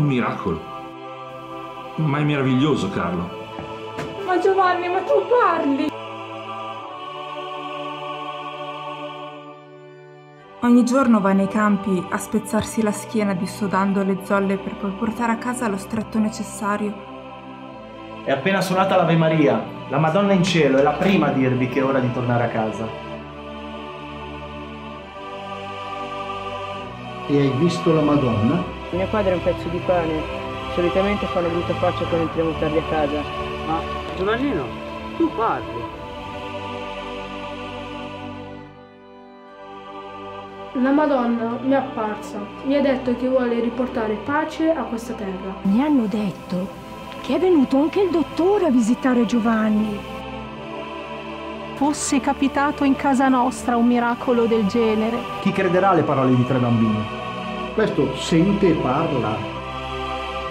Un miracolo. Ma è meraviglioso, Carlo. Ma Giovanni, ma tu parli! Ogni giorno va nei campi a spezzarsi la schiena dissodando le zolle per poi portare a casa lo stretto necessario. È appena suonata l'Ave Maria. La Madonna in cielo è la prima a dirvi che è ora di tornare a casa. E hai visto la Madonna? Mio padre è un pezzo di pane. Solitamente fa una brutta faccia quando entriamo tardi a casa. Ma Giovannino, tu parli. La Madonna mi è apparsa, mi ha detto che vuole riportare pace a questa terra. Mi hanno detto che è venuto anche il dottore a visitare Giovanni. Fosse capitato in casa nostra un miracolo del genere. Chi crederà alle parole di tre bambini? Questo sente e parla.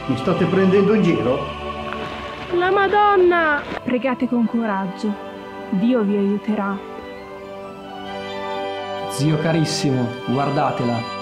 Mi state prendendo in giro? La Madonna! Pregate con coraggio, Dio vi aiuterà. Zio carissimo, guardatela,